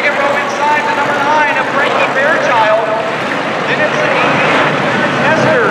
Second row inside, the number nine of Frankie Fairchild. Then it's Amy Nestor.